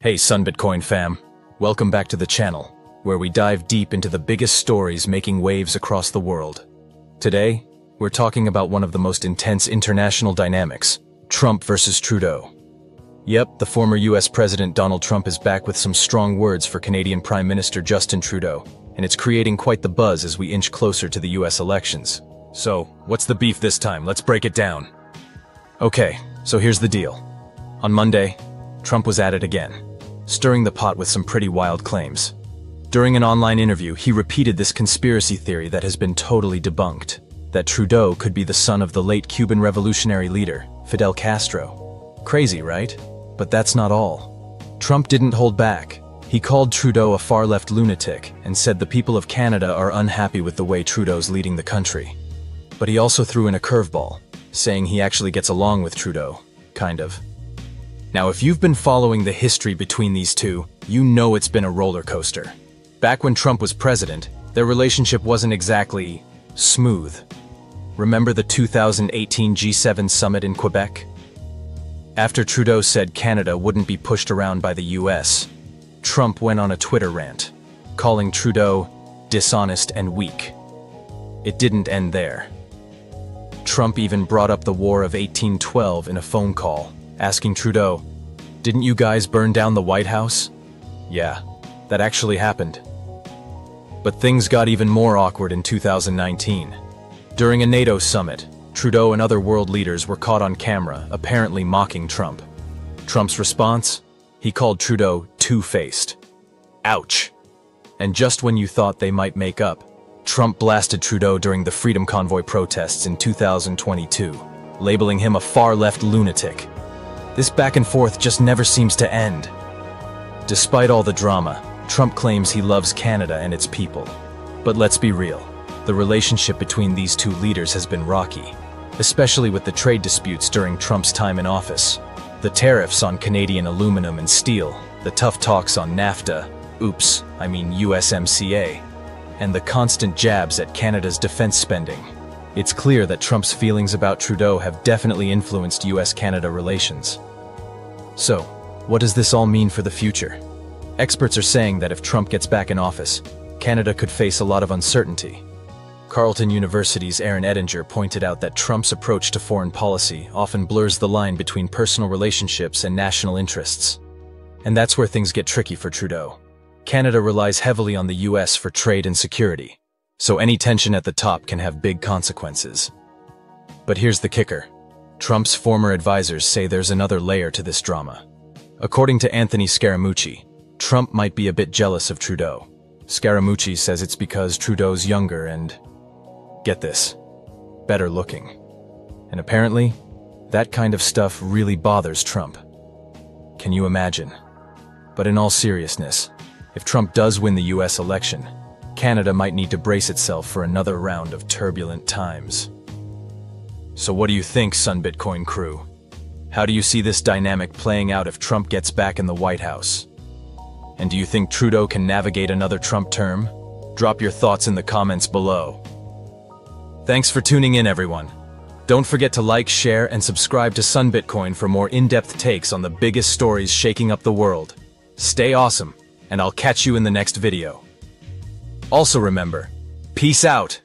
Hey Sun Bitcoin fam, welcome back to the channel, where we dive deep into the biggest stories making waves across the world. Today, we're talking about one of the most intense international dynamics, Trump versus Trudeau. Yep, the former US President Donald Trump is back with some strong words for Canadian Prime Minister Justin Trudeau, and it's creating quite the buzz as we inch closer to the US elections. So, what's the beef this time? Let's break it down. Okay, so here's the deal. On Monday, Trump was at it again stirring the pot with some pretty wild claims. During an online interview, he repeated this conspiracy theory that has been totally debunked, that Trudeau could be the son of the late Cuban revolutionary leader, Fidel Castro. Crazy, right? But that's not all. Trump didn't hold back. He called Trudeau a far-left lunatic and said the people of Canada are unhappy with the way Trudeau's leading the country. But he also threw in a curveball, saying he actually gets along with Trudeau, kind of. Now, if you've been following the history between these two, you know it's been a roller coaster. Back when Trump was president, their relationship wasn't exactly smooth. Remember the 2018 G7 summit in Quebec? After Trudeau said Canada wouldn't be pushed around by the US, Trump went on a Twitter rant, calling Trudeau dishonest and weak. It didn't end there. Trump even brought up the War of 1812 in a phone call, asking Trudeau, Didn't you guys burn down the White House? Yeah, that actually happened. But things got even more awkward in 2019. During a NATO summit, Trudeau and other world leaders were caught on camera, apparently mocking Trump. Trump's response? He called Trudeau two-faced. Ouch. And just when you thought they might make up, Trump blasted Trudeau during the Freedom Convoy protests in 2022, labeling him a far-left lunatic this back and forth just never seems to end. Despite all the drama, Trump claims he loves Canada and its people. But let's be real, the relationship between these two leaders has been rocky, especially with the trade disputes during Trump's time in office. The tariffs on Canadian aluminum and steel, the tough talks on NAFTA, oops, I mean USMCA, and the constant jabs at Canada's defense spending. It's clear that Trump's feelings about Trudeau have definitely influenced US-Canada relations. So, what does this all mean for the future? Experts are saying that if Trump gets back in office, Canada could face a lot of uncertainty. Carleton University's Aaron Ettinger pointed out that Trump's approach to foreign policy often blurs the line between personal relationships and national interests. And that's where things get tricky for Trudeau. Canada relies heavily on the US for trade and security, so any tension at the top can have big consequences. But here's the kicker. Trump's former advisors say there's another layer to this drama. According to Anthony Scaramucci, Trump might be a bit jealous of Trudeau. Scaramucci says it's because Trudeau's younger and, get this, better looking. And apparently, that kind of stuff really bothers Trump. Can you imagine? But in all seriousness, if Trump does win the US election, Canada might need to brace itself for another round of turbulent times. So what do you think, Sun Bitcoin crew? How do you see this dynamic playing out if Trump gets back in the White House? And do you think Trudeau can navigate another Trump term? Drop your thoughts in the comments below. Thanks for tuning in, everyone. Don't forget to like, share, and subscribe to Sun Bitcoin for more in-depth takes on the biggest stories shaking up the world. Stay awesome, and I'll catch you in the next video. Also remember, peace out!